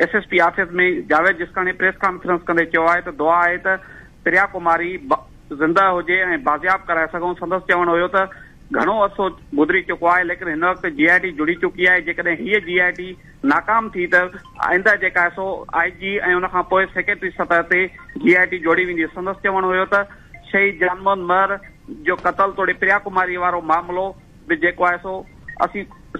SSP office में Javed जिसकाणी press conference कंदे चयो आहे त दुआ आहे त प्रिया कुमारी ज़िंदा ऐं बाज़ियाब कराए सघूं संदसि चवणु हुयो त घणो अरसो गुज़री चुको आहे लेकिन हिन वक़्तु जीआईटी जुड़ी चुकी आहे जेकॾहिं हीअ जीआईटी नाकाम थी त आईंदा जेका सो आईजी ऐं उन खां पोइ सेक्रेटरी सतह ते जीआईटी जोड़ी वेंदी। संदसि चवणु हुयो त शहीद जानमोहन महर जो क़तल तोड़े प्रिया कुमारी वारो मामिलो बि जेको आहे सो, असीं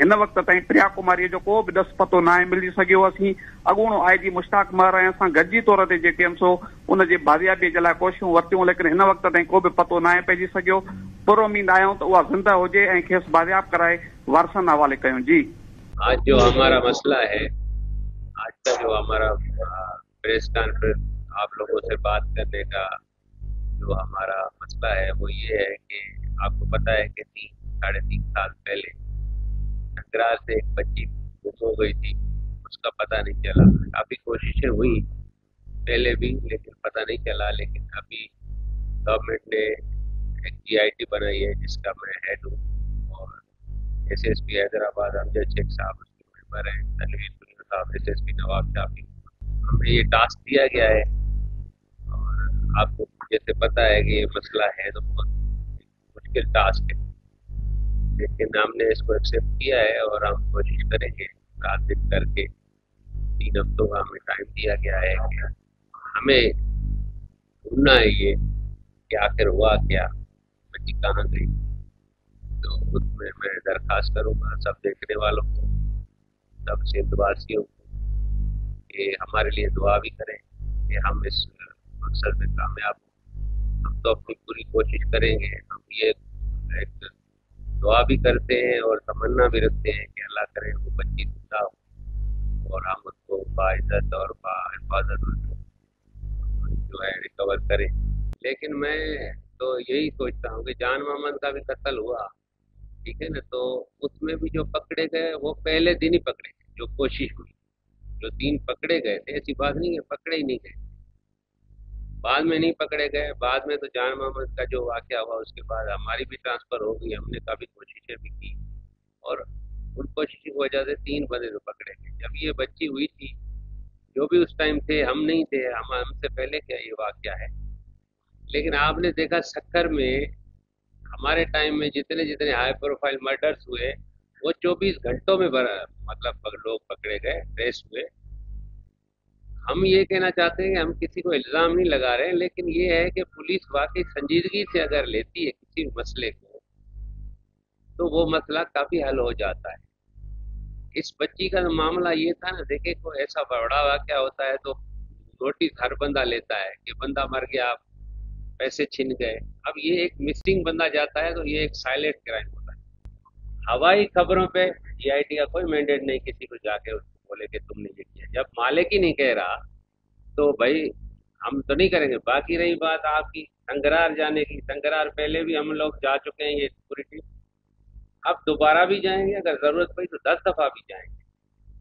हिन वक़्त ताईं प्रिया कुमारीअ जो को बि ॾस पतो न आहे मिली सघियो असीं अॻूणो आई जी मुश्ताक महर ऐं असां गॾिजी तौर ते जेके आहिनि, सो उनजे बाज़ियाबीअ जे लाइ कोशिशूं वरितियूं, लेकिन हिन वक़्त ताईं को बि पतो न आहे पइजी सघियो। पूरो उमीद आहियूं त उहा ज़िंदा हुजे ऐं खेसि बाज़ियाब कराए वारसनि हवाले कयूं। जी। आज जो हमारा मसला है, आज का जो हमारा प्रेस कॉन्फ्रेंस आप लोगों से बात करने का जो हमारा मसला है, वो ये है कि आपको पता है कि तीन, साढ़े तीन साल पहले संगरार से एक बच्ची हो गई थी, उसका पता नहीं चला। काफ़ी कोशिशें हुई, पहले भी, लेकिन पता नहीं चला। लेकिन अभी गवर्नमेंट ने एक जीआईटी बनाई है, जिसका मैं हेड हूँ, और एसएसपी हैदराबाद, अमजद शेख साहब, उसके मेंबर हैं, तनवीर साहब S S P Nawab Shafi. हमें ये टास्क दिया गया है, और आपको जैसे पता है कि ये मसला है तो बहुत मुश्किल टास्क है। लेकिन हमने इसको एक्सेप्ट किया है और हम कोशिश करेंगे रात दिन करके, तीन हफ्तों का हमें टाइम दिया गया है कि हमें ढूंढना है ये, कि आखिर हुआ क्या बच्ची कहाँ गई। तो उसमें मैं दरख्वास्त करूँगा सब देखने वालों को, सब सिंधवासियों को, कि हमारे लिए दुआ भी करें कि हम इस मकसद में कामयाब हों। हम तो अपनी पूरी कोशिश करेंगे, हम ये दुआ भी करते हैं और तमन्ना भी रखते हैं कि अल्लाह करे वो बच्ची ज़िंदा हो और हम उसको बाइज्जत और बाहिफाजत जो है रिकवर करें। लेकिन मैं तो यही सोचता हूँ कि जान मोहम्मद का भी कत्ल हुआ, ठीक है ना? तो उसमें भी जो पकड़े गए, वो पहले दिन ही पकड़े गए, जो कोशिश हुई। जो तीन पकड़े गए थे, ऐसी बात नहीं है, पकड़े ही नहीं गए। बाद में नहीं पकड़े गए, बाद में तो जान मोहम्मद का जो वाक़ हुआ उसके बाद हमारी भी ट्रांसफ़र हो गई, हमने काफ़ी कोशिशें भी की और उन कोशिश की वजह से तीन बंदे तो पकड़े गए। जब ये बच्ची हुई थी, जो भी उस टाइम थे, हम नहीं थे, हम, हमसे पहले क्या ये वाक़ है? लेकिन आपने देखा शक्कर में हमारे टाइम में जितने जितने हाई प्रोफ़ाइल मर्डर्स हुए, वो 24 घंटों में मतलब लोग पकड़े गए ट्रेस हुए। हम ये कहना चाहते हैं कि हम किसी को इल्ज़ाम नहीं लगा रहे हैं, लेकिन ये है कि पुलिस वाकई संजीदगी से अगर लेती है किसी मसले को तो वो मसला काफ़ी हल हो जाता है। इस बच्ची का तो मामला ये था ना, देखे कोई ऐसा बड़ा वाक्य होता है तो नोटिस हर बंदा लेता है कि बंदा मर गया, आप पैसे छिन गए। अब ये एक मिसिंग बंदा जाता है तो ये एक साइलेंट क्राइम होता है। हवाई खबरों पे जीआईटी का कोई मैंडेट नहीं, किसी को जाके उसको बोले कि तुमने ये किया जब मालिक ही नहीं कह रहा तो भाई हम तो नहीं करेंगे। बाकी रही बात आपकी, संगरार जाने की। संगरार पहले भी हम लोग जा चुके हैं ये पूरी टीम अब दोबारा भी जाएँगे, अगर ज़रूरत पड़ी तो दस दफ़ा भी जाएँगे।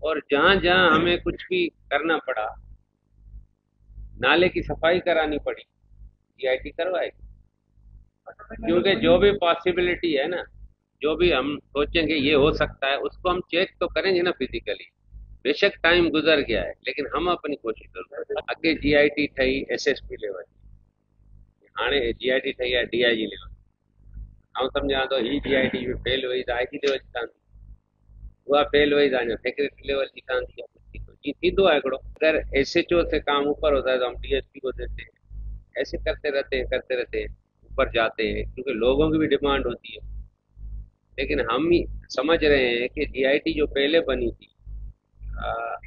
और जहाँ जहाँ हमें कुछ भी करना पड़ा, नाले की सफ़ाई करानी पड़ी टी करवाएगी। क्योंकि जो भी पॉसिबिलिटी है ना, जो भी हम सोचेंगे ये हो सकता है, उसको हम चेक तो करेंगे ना फिजिकली बेशक टाइम गुजर गया है, लेकिन हम अपनी कोशिश करूँ अगे जी आई टी ठही एस एस पी लेवल। हाँ जी आई टी ठही आहे डी आई जी लेवल। ऐं सम्झां थो हीअ जी आई टी में फेल वई त आई जी लेवल जी कान फेल वई त सेक्रेटरी लेवल जी कान थी जी थींदो एस एच ओ से काम ऊपर होता है तो हम डी एस पी को देते हैं। ऐसे करते रहते हैं, करते रहते हैं, ऊपर जाते हैं, क्योंकि लोगों की भी डिमांड होती है। लेकिन हम ही समझ रहे हैं कि जीआईटी जो पहले बनी थी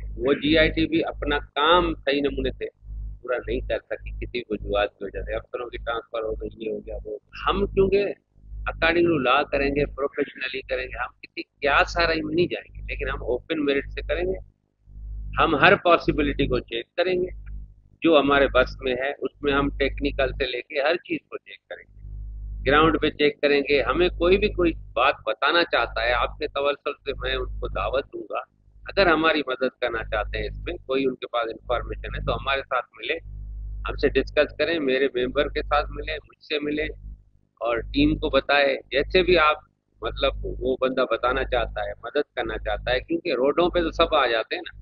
वो जीआईटी भी अपना काम सही नमूने से पूरा नहीं कर सकी, किसी वजूहत की वजह से। अफसरों की ट्रांसफ़र हो गई, ये हो गया, वो हम क्योंकि अकॉर्डिंग टू लॉ करेंगे प्रोफेशनली करेंगे, हम किसी, क्या सारा में नहीं जाएँगे, लेकिन हम ओपन मेरिट से करेंगे। हम हर पॉसिबिलिटी को चेक करेंगे। जो हमारे बस में है, उसमें हम टेक्निकल से लेके हर चीज़ को चेक करेंगे। ग्राउंड पे चेक करेंगे। हमें कोई भी कोई बात बताना चाहता है, आपके तवसल से मैं उनको दावत दूँगा। अगर हमारी मदद करना चाहते हैं इसमें, कोई उनके पास इंफॉर्मेशन है तो हमारे साथ मिले। हमसे डिस्कस करें, मेरे मेंबर के साथ मिले, मुझसे मिले, और टीम को बताए। जैसे भी आप मतलब वो बंदा बताना चाहता है, मदद करना चाहता है, क्योंकि रोडों पे तो सब आ जाते हैं ना।